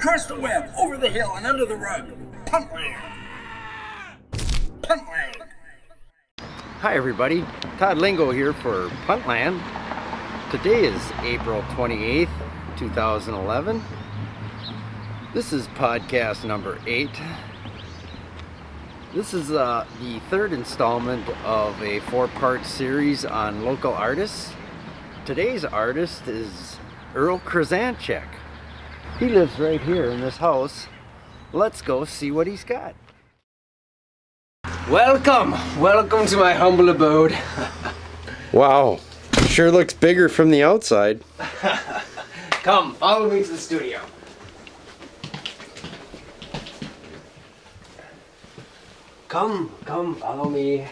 Across the web, over the hill, and under the rug. Puntland. Puntland. Hi everybody, Todd Lingo here for Puntland. Today is April 28th, 2011. This is podcast number 8. This is uh, the third installment of a four-part series on local artists. Today's artist is Earl Krasanchek. He lives right here in this house. Let's go see what he's got. Welcome, welcome to my humble abode. Wow, sure looks bigger from the outside. Come, follow me to the studio. Come, come, follow me.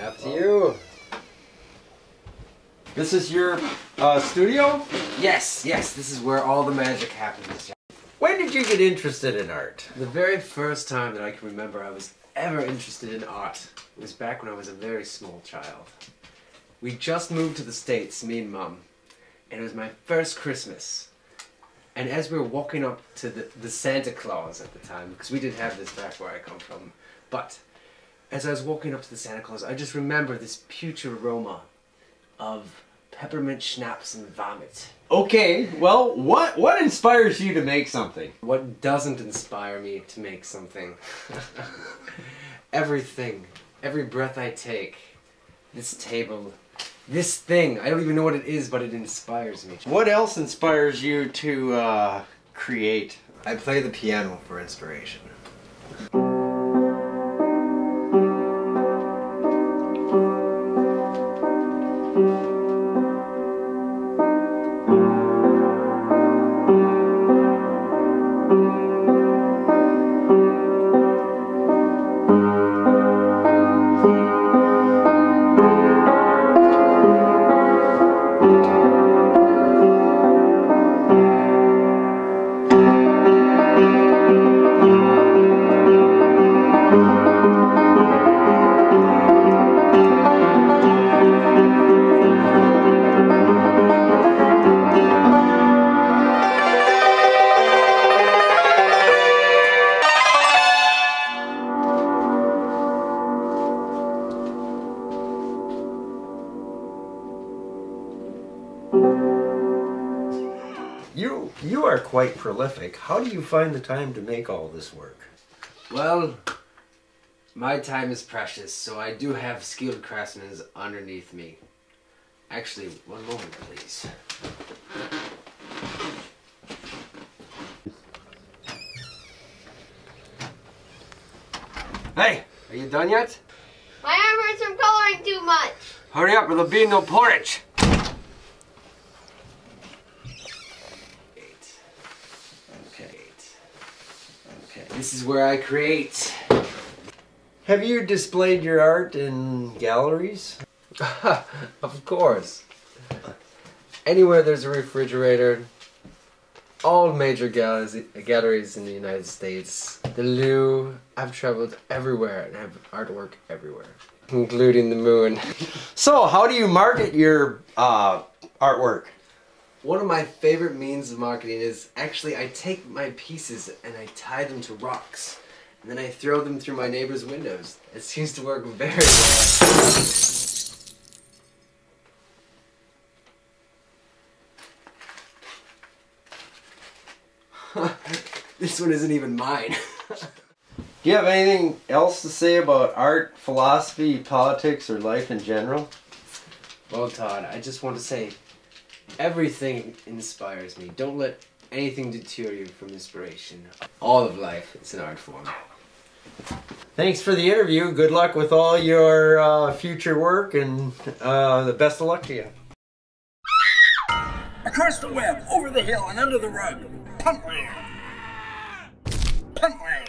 Up to you. This is your uh, studio? Yes, yes, this is where all the magic happens. When did you get interested in art? The very first time that I can remember I was ever interested in art was back when I was a very small child. We just moved to the States, me and Mum, and it was my first Christmas. And as we were walking up to the, the Santa Claus at the time, because we didn't have this back where I come from, but as I was walking up to the Santa Claus, I just remember this putrid aroma of peppermint schnapps and vomit. Okay, well, what what inspires you to make something? What doesn't inspire me to make something? Everything. Every breath I take. This table. This thing. I don't even know what it is, but it inspires me. What else inspires you to uh, create? I play the piano for inspiration. You you are quite prolific. How do you find the time to make all this work? Well, my time is precious, so I do have skilled craftsmen underneath me. Actually, one moment, please. Hey, are you done yet? My arm hurts from coloring too much. Hurry up or there'll be no porridge. Eight. Okay. Eight. Okay. This is where I create. Have you displayed your art in galleries? of course. Anywhere there's a refrigerator, all major galleries, galleries in the United States, the Louvre, I've traveled everywhere and have artwork everywhere, including the moon. So, how do you market your uh, artwork? One of my favorite means of marketing is actually I take my pieces and I tie them to rocks. And then I throw them through my neighbor's windows. It seems to work very well. this one isn't even mine. Do you have anything else to say about art, philosophy, politics, or life in general? well, Todd, I just want to say everything inspires me. Don't let anything deter you from inspiration. All of life is an art form. Thanks for the interview. Good luck with all your uh, future work, and uh, the best of luck to you. Across the web, over the hill, and under the rug. Puntland. Puntland.